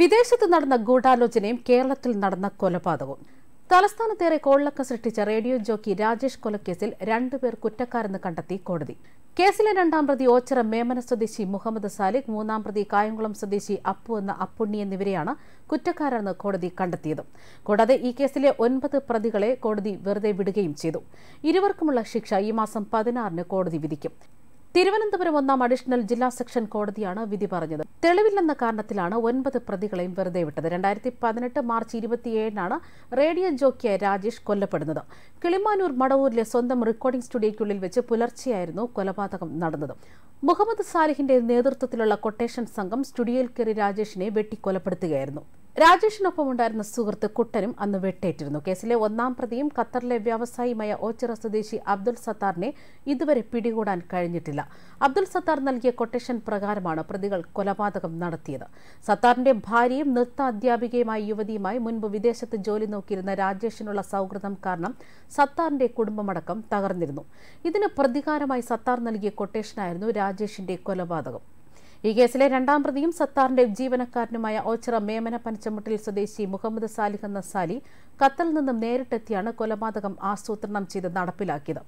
വിദേശത്ത് നടന്ന ഗൂഢാലോചനയും കേരളത്തിൽ നടന്ന കൊലപാതകവും. തലസ്ഥാനത്തേറെ കോളക്ക സൃഷ്ടിച്ച റേഡിയോ ജോക്കി രാജേഷ് കൊലക്കേസിൽ രണ്ടുപേർ കുറ്റക്കാരെന്ന് കണ്ടെത്തി കോടതി. കേസിലെ രണ്ടാം പ്രതി ഓച്ചിറ മേമന സ്വദേശി മുഹമ്മദ് സാലിഖ് മൂന്നാം പ്രതി കായംകുളം സ്വദേശി അപ്പു എന്ന അപ്പുണ്ണി എന്നിവരെയാണ് കുറ്റക്കാരെന്ന് കോടതി കണ്ടെത്തിയത്. കൂടാതെ ഈ കേസിലെ ഒൻപത് പ്രതികളെ കോടതി വെറുതെ വിടുകയും ചെയ്തു. ഇരുവർക്കുമുള്ള ശിക്ഷ ഈ മാസം പതിനാറിന് കോടതി വിധിക്കും. തിരുവനന്തപുരം ഒന്നാം അഡീഷണൽ ജില്ലാ സെക്ഷൻ കോടതിയാണ് വിധി പറഞ്ഞത്. തെളിവില്ലെന്ന കാരണത്തിലാണ് ഒൻപത് പ്രതികളെയും വെറുതെ വിട്ടത്. രണ്ടായിരത്തി പതിനെട്ട് മാർച്ച് ഇരുപത്തിയേഴിനാണ് റേഡിയോ ജോക്കിയായ രാജേഷ് കൊല്ലപ്പെടുന്നത്. കിളിമാനൂർ മടവൂരിലെ സ്വന്തം റെക്കോർഡിംഗ് സ്റ്റുഡിയോയ്ക്കുള്ളിൽ വെച്ച് പുലർച്ചെയായിരുന്നു കൊലപാതകം നടന്നത്. മുഹമ്മദ് സാലിഹിന്റെ നേതൃത്വത്തിലുള്ള കൊട്ടേഷൻ സംഘം സ്റ്റുഡിയോയിൽ കയറി രാജേഷിനെ വെട്ടിക്കൊലപ്പെടുത്തുകയായിരുന്നു. രാജേഷിനൊപ്പം ഉണ്ടായിരുന്ന സുഹൃത്ത് കുട്ടനും അന്ന് വെട്ടേറ്റിരുന്നു. കേസിലെ ഒന്നാം പ്രതിയും ഖത്തറിലെ വ്യവസായിയുമായ ഓച്ചിറ സ്വദേശി അബ്ദുൽ സത്താറിനെ ഇതുവരെ പിടികൂടാൻ കഴിഞ്ഞിട്ടില്ല. അബ്ദുൽ സത്താർ നൽകിയ കൊട്ടേഷൻ പ്രകാരമാണ് പ്രതികൾ കൊലപാതകം നടത്തിയത്. സത്താറിന്റെ ഭാര്യയും നൃത്ത അധ്യാപികയുമായ യുവതിയുമായി മുൻപ് വിദേശത്ത് ജോലി നോക്കിയിരുന്ന രാജേഷിനുള്ള സൗഹൃദം കാരണം സത്താറിന്റെ കുടുംബമടക്കം തകർന്നിരുന്നു. ഇതിന് പ്രതികാരമായി സത്താർ നൽകിയ കൊട്ടേഷനായിരുന്നു രാജേഷിന്റെ കൊലപാതകം. ഈ കേസിലെ രണ്ടാം പ്രതിയും സത്താറിന്റെ ജീവനക്കാരനുമായ ഓച്ചിറ മേമന പനച്ചമുട്ടിൽ സ്വദേശി മുഹമ്മദ് സാലിഹ് എന്ന സാലി ഖത്തറിൽ നിന്നും നേരിട്ടെത്തിയാണ് കൊലപാതകം ആസൂത്രണം ചെയ്ത് നടപ്പിലാക്കിയത്.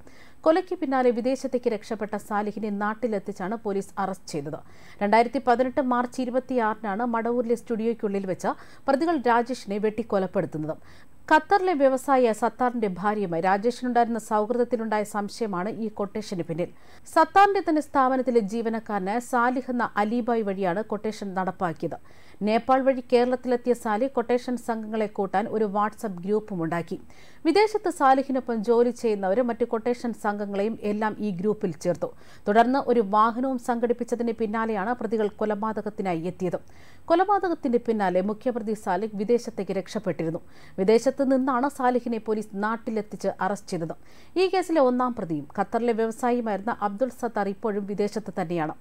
കൊലയ്ക്ക് പിന്നാലെ വിദേശത്തേക്ക് രക്ഷപ്പെട്ട സാലിഹിനെ നാട്ടിലെത്തിച്ചാണ് പോലീസ് അറസ്റ്റ് ചെയ്തത്. രണ്ടായിരത്തി പതിനെട്ട് മാർച്ച് ഇരുപത്തിയാറിനാണ് മടവൂരിലെ സ്റ്റുഡിയോയ്ക്കുള്ളിൽ വെച്ച് പ്രതികൾ രാജേഷിനെ വെട്ടിക്കൊലപ്പെടുത്തുന്നത്. ഖത്തറിലെ വ്യവസായി സത്താറിന്റെ ഭാര്യയുമായി രാജേഷിനുണ്ടായിരുന്ന സൗഹൃദത്തിലുണ്ടായ സംശയമാണ് ഈ കൊട്ടേഷന് പിന്നിൽ. സത്താറിന്റെ തന്നെ സ്ഥാപനത്തിലെ ജീവനക്കാരന് സാലിഹ് എന്ന അലിബായ് വഴിയാണ് കൊട്ടേഷൻ നടപ്പാക്കിയത്. നേപ്പാൾ വഴി കേരളത്തിലെത്തിയ സാലി കൊട്ടേഷൻ സംഘങ്ങളെ കൂട്ടാൻ ഒരു വാട്സപ്പ് ഗ്രൂപ്പും ഉണ്ടാക്കി. വിദേശത്ത് സാലിഹിനൊപ്പം ജോലി ചെയ്യുന്നവരും മറ്റ് കൊട്ടേഷൻ സംഘങ്ങളെയും എല്ലാം ഈ ഗ്രൂപ്പിൽ ചേർത്തു. തുടർന്ന് ഒരു വാഹനവും സംഘടിപ്പിച്ചതിന് പിന്നാലെയാണ് പ്രതികൾ കൊലപാതകത്തിനായി എത്തിയത്. കൊലപാതകത്തിന്റെ പിന്നാലെ മുഖ്യപ്രതി സാലിഹ് വിദേശത്തേക്ക് രക്ഷപ്പെട്ടിരുന്നു. വിദേശത്ത് നിന്നാണ് സാലിഹിനെ പോലീസ് നാട്ടിലെത്തിച്ച് അറസ്റ്റ് ചെയ്തത്. ഈ കേസിലെ ഒന്നാം പ്രതിയും ഖത്തറിലെ വ്യവസായിയുമായിരുന്ന അബ്ദുൾ സത്താർ ഇപ്പോഴും വിദേശത്ത് തന്നെയാണ്.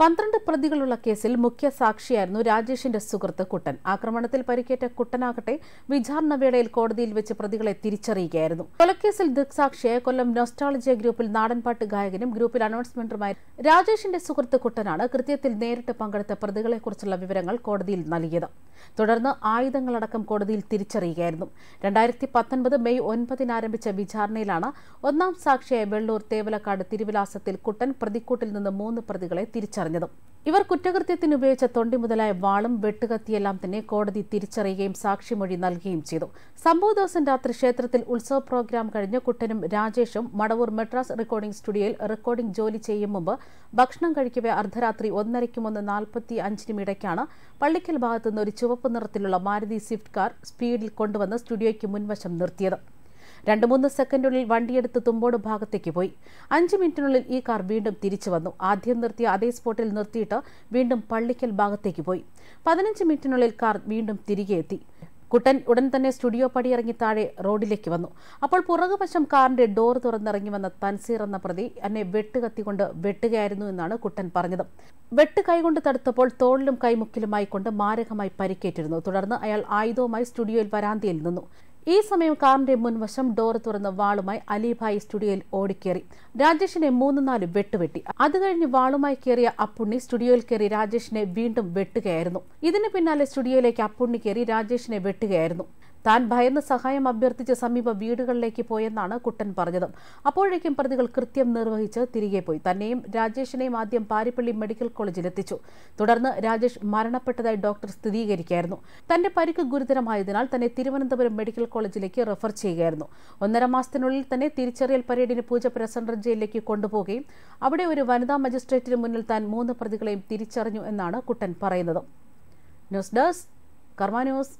പന്ത്രണ്ട് പ്രതികളുള്ള കേസിൽ മുഖ്യ സാക്ഷിയായിരുന്നു രാജേഷിന്റെ സുഹൃത്ത് കുട്ടൻ. ആക്രമണത്തിൽ പരിക്കേറ്റ കുട്ടനാകട്ടെ വിചാരണ വേളയിൽ കോടതിയിൽ വെച്ച് പ്രതികളെ തിരിച്ചറിയുകയായിരുന്നു. കൊലക്കേസിൽ ദൃക്സാക്ഷിയായ കൊല്ലം നൊസ്റ്റാളജിയ ഗ്രൂപ്പിൽ നാടൻപാട്ട് ഗായകനും ഗ്രൂപ്പിൽ അനൗൺസ്മെന്ററുമായ രാജേഷിന്റെ സുഹൃത്ത് കുട്ടനാണ് കൃത്യത്തിൽ നേരിട്ട് പങ്കെടുത്ത പ്രതികളെക്കുറിച്ചുള്ള വിവരങ്ങൾ കോടതിയിൽ നൽകിയത്. തുടർന്ന് ആയുധങ്ങളടക്കം കോടതിയിൽ തിരിച്ചറിയുകയായിരുന്നു. രണ്ടായിരത്തി പത്തൊൻപത് മെയ് ഒൻപതിന് ആരംഭിച്ച വിചാരണയിലാണ് ഒന്നാം സാക്ഷിയായ വെള്ളൂർ തേവലക്കാട് തിരുവിലാസത്തിൽ കുട്ടൻ പ്രതിക്കൂട്ടിൽ നിന്ന് മൂന്ന് പ്രതികളെ തിരിച്ചറിഞ്ഞത്. ഇവർ കുറ്റകൃത്യത്തിന് ഉപയോഗിച്ച തൊണ്ടി മുതലായ വാളും വെട്ടുകത്തിയെല്ലാം തന്നെ കോടതി തിരിച്ചറിയുകയും സാക്ഷിമൊഴി നൽകുകയും ചെയ്തു. സംഭവ ദിവസം രാത്രി ക്ഷേത്രത്തിൽ ഉത്സവ പ്രോഗ്രാം കഴിഞ്ഞ് കുട്ടനും രാജേഷും മടവൂർ മെട്രാസ് റെക്കോർഡിംഗ് സ്റ്റുഡിയോയിൽ റെക്കോർഡിംഗ് ജോലി ചെയ്യും മുമ്പ് ഭക്ഷണം കഴിക്കവേ അർദ്ധരാത്രി ഒന്നരയ്ക്കും ഒന്ന് നാൽപ്പത്തി അഞ്ചിനും ഇടയ്ക്കാണ് പള്ളിക്കൽ ഭാഗത്തുനിന്ന് ഒരു ചുവപ്പ് നിറത്തിലുള്ള മാരുതി സ്വിഫ്റ്റ് കാർ സ്പീഡിൽ കൊണ്ടുവന്ന് സ്റ്റുഡിയോയ്ക്ക് മുൻവശം നിർത്തിയത്. രണ്ട് മൂന്ന് സെക്കൻഡുള്ളിൽ വണ്ടിയെടുത്ത് തുമ്പോട് ഭാഗത്തേക്ക് പോയി. അഞ്ച് മിനിറ്റിനുള്ളിൽ ഈ കാർ വീണ്ടും തിരിച്ചു വന്നു. ആദ്യം നിർത്തിയ അതേ സ്പോട്ടിൽ നിർത്തിയിട്ട് വീണ്ടും പള്ളിക്കൽ ഭാഗത്തേക്ക് പോയി. പതിനഞ്ച് മിനിറ്റിനുള്ളിൽ കാർ വീണ്ടും തിരികെ എത്തി. കുട്ടൻ ഉടൻ തന്നെ സ്റ്റുഡിയോ പടിയിറങ്ങി താഴെ റോഡിലേക്ക് വന്നു. അപ്പോൾ പുറകുവശം കാറിന്റെ ഡോർ തുറന്നിറങ്ങി വന്ന തൻസീർ എന്ന പ്രതി എന്നെ വെട്ടുകത്തിക്കൊണ്ട് വെട്ടുകയായിരുന്നു എന്നാണ് കുട്ടൻ പറഞ്ഞത്. വെട്ട് കൈകൊണ്ട് തടുത്തപ്പോൾ തോളിലും കൈമുക്കിലുമായി കൊണ്ട് മാരകമായി പരിക്കേറ്റിരുന്നു. തുടർന്ന് അയാൾ ആയുധവുമായി സ്റ്റുഡിയോയിൽ വരാന്തയിൽ നിന്നു. ഈ സമയം കാറിന്റെ മുൻവശം ഡോർ തുറന്ന വാളുമായി അലിഭായ് സ്റ്റുഡിയോയിൽ ഓടിക്കേറി. രാജേഷിനെ മൂന്ന് നാല് വെട്ടുവെട്ടി. അത് കഴിഞ്ഞ് വാളുമായി കയറിയ അപ്പുണ്ണി സ്റ്റുഡിയോയിൽ കയറി രാജേഷിനെ വീണ്ടും വെട്ടുകയായിരുന്നു. ഇതിന് പിന്നാലെ സ്റ്റുഡിയോയിലേക്ക് അപ്പുണ്ണി കയറി രാജേഷിനെ വെട്ടുകയായിരുന്നു. താൻ ഭയന്ന് സഹായം അഭ്യർത്ഥിച്ച് സമീപ വീടുകളിലേക്ക് പോയെന്നാണ് കുട്ടൻ പറഞ്ഞത്. അപ്പോഴേക്കും പ്രതികൾ കൃത്യം നിർവഹിച്ച് തിരികെ പോയി. തന്നെയും രാജേഷിനെയും ആദ്യം പാരിപ്പള്ളി മെഡിക്കൽ കോളേജിൽ എത്തിച്ചു. തുടർന്ന് രാജേഷ് മരണപ്പെട്ടതായി ഡോക്ടർ സ്ഥിരീകരിക്കായിരുന്നു തന്റെ പരിക്ക് ഗുരുതരമായതിനാൽ തന്നെ തിരുവനന്തപുരം മെഡിക്കൽ കോളേജിലേക്ക് റെഫർ ചെയ്യുകയായിരുന്നു. ഒന്നര മാസത്തിനുള്ളിൽ തന്നെ തിരിച്ചറിയൽ പരേഡിന് പൂജപ്പുര സെൻട്രൽ ജയിലിലേക്ക് കൊണ്ടുപോവുകയും അവിടെ ഒരു വനിതാ മജിസ്ട്രേറ്റിന് മുന്നിൽ താൻ മൂന്ന് പ്രതികളെയും തിരിച്ചറിഞ്ഞു എന്നാണ് കുട്ടൻ പറയുന്നത്. News desk Karma news.